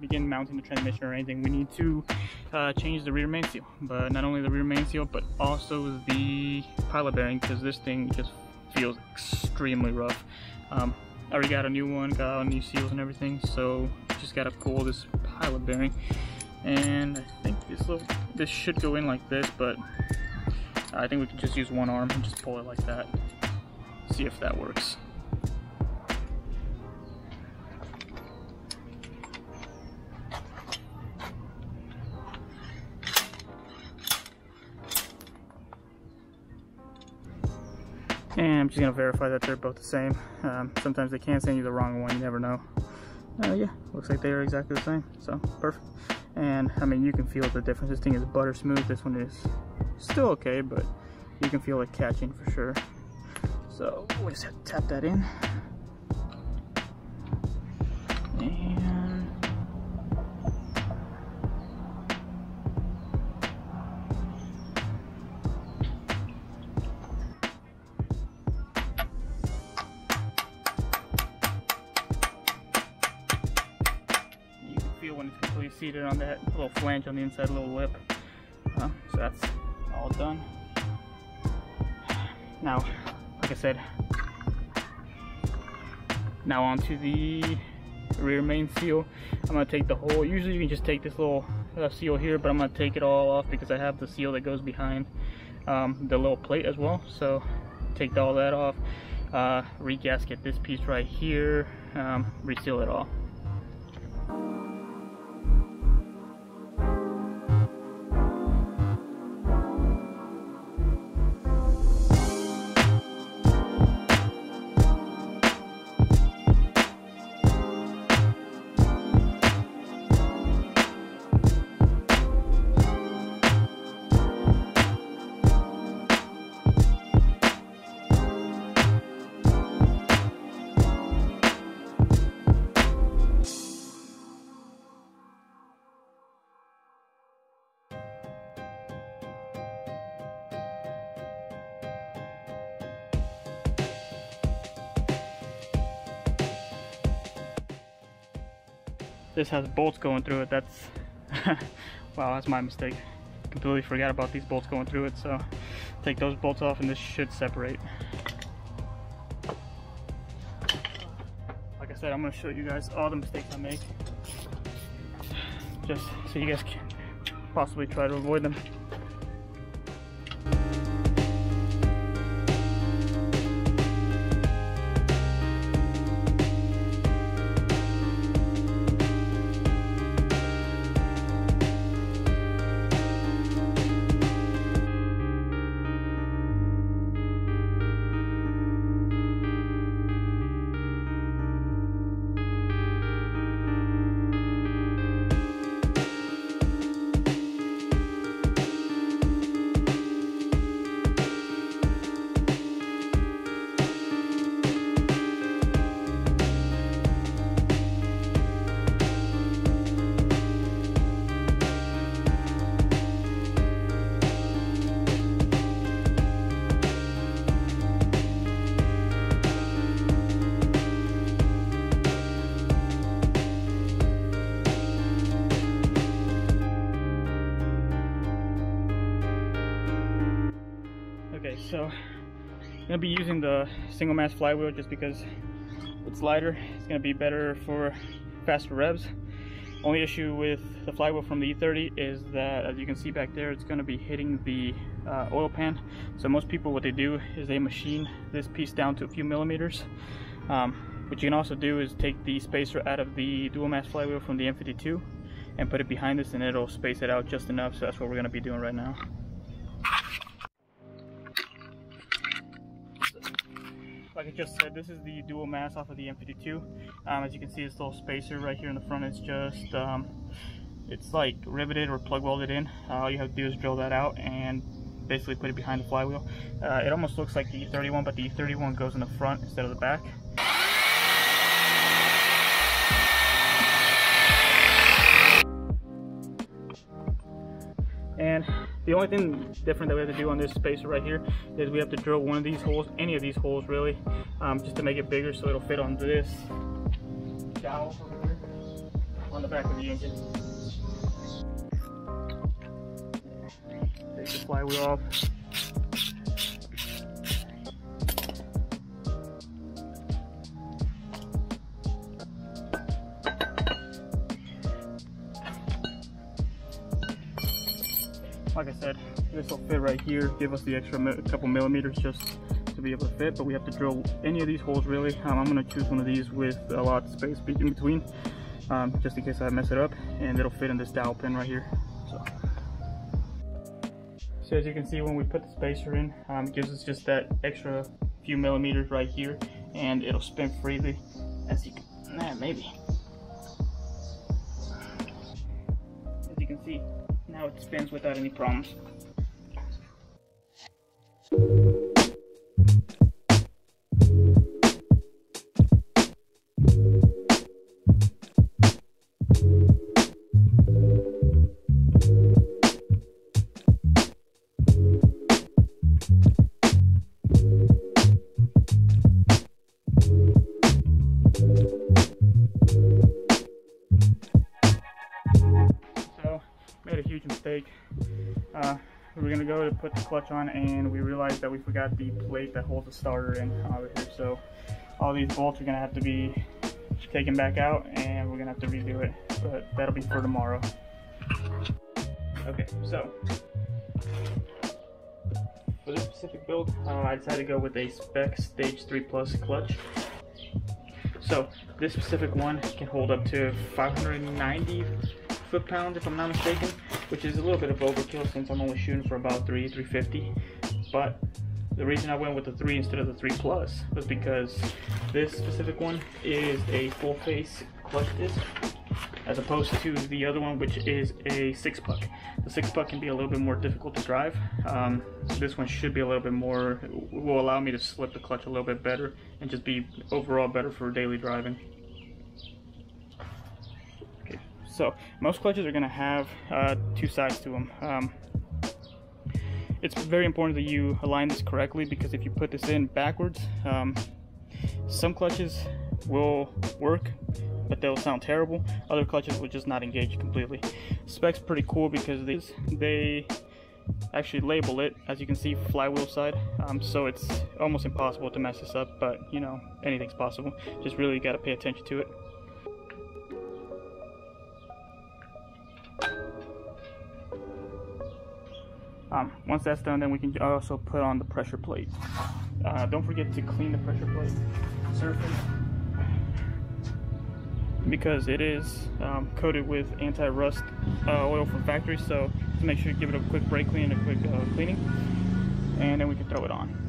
begin mounting the transmission or anything, we need to uh, change the rear main seal. But not only the rear main seal, but also the pilot bearing because this thing just feels extremely rough. Um, I already got a new one, got all new seals and everything, so just gotta pull this pilot bearing. And I think this little, this should go in like this, but I think we can just use one arm and just pull it like that. See if that works. And I'm just gonna verify that they're both the same. Um, sometimes they can send you the wrong one, you never know. Uh, yeah, looks like they are exactly the same, so perfect. And I mean, you can feel the difference. This thing is butter smooth. This one is still okay, but you can feel it catching for sure. So we just have to tap that in. Seated on that little flange on the inside little lip. Uh, so that's all done. Now, like I said, now onto the rear main seal. I'm gonna take the whole, usually you can just take this little uh, seal here, but I'm gonna take it all off because I have the seal that goes behind um, the little plate as well. So take all that off, uh, regasket this piece right here, um, reseal it all. This has bolts going through it. That's, wow, that's my mistake. Completely forgot about these bolts going through it. So take those bolts off and this should separate. Like I said, I'm gonna show you guys all the mistakes I make. Just so you guys can possibly try to avoid them. So I'm gonna be using the single mass flywheel just because it's lighter. It's gonna be better for faster revs. Only issue with the flywheel from the E30 is that, as you can see back there, it's gonna be hitting the uh, oil pan. So most people, what they do is they machine this piece down to a few millimeters. Um, what you can also do is take the spacer out of the dual mass flywheel from the M52 and put it behind this and it'll space it out just enough. So that's what we're gonna be doing right now. Like I just said, this is the dual mass off of the M52. Um, as you can see, this little spacer right here in the front is just, um, it's like riveted or plug welded in. Uh, all you have to do is drill that out and basically put it behind the flywheel. Uh, it almost looks like the E31, but the E31 goes in the front instead of the back. The only thing different that we have to do on this spacer right here is we have to drill one of these holes, any of these holes really, um, just to make it bigger so it'll fit on this dowel on the back of the engine. Take the flywheel off. Right here, give us the extra couple millimeters just to be able to fit, but we have to drill any of these holes really. Um, I'm gonna choose one of these with a lot of space in between, um, just in case I mess it up, and it'll fit in this dowel pin right here. So. so as you can see, when we put the spacer in, um, it gives us just that extra few millimeters right here, and it'll spin freely, as you can, nah, maybe. As you can see, now it spins without any problems. Mistake. Uh, we were gonna go to put the clutch on and we realized that we forgot the plate that holds the starter in over here. So all these bolts are gonna have to be taken back out and we're gonna have to redo it, but that'll be for tomorrow. Okay, so for this specific build, uh, I decided to go with a spec stage 3 plus clutch. So this specific one can hold up to 590 foot-pounds if I'm not mistaken, which is a little bit of overkill since I'm only shooting for about 3, 350. But the reason I went with the 3 instead of the 3 Plus was because this specific one is a full face clutch disc as opposed to the other one which is a 6 puck. The 6 puck can be a little bit more difficult to drive. Um, this one should be a little bit more, will allow me to slip the clutch a little bit better and just be overall better for daily driving. So most clutches are going to have uh, two sides to them. Um, it's very important that you align this correctly because if you put this in backwards, um, some clutches will work, but they'll sound terrible. Other clutches will just not engage completely. Spec's pretty cool because they, they actually label it, as you can see, flywheel side. Um, so it's almost impossible to mess this up, but you know, anything's possible. Just really got to pay attention to it. Um, once that's done, then we can also put on the pressure plate. Uh, don't forget to clean the pressure plate surface because it is um, coated with anti-rust uh, oil from factory. So make sure you give it a quick brake clean and a quick uh, cleaning, and then we can throw it on.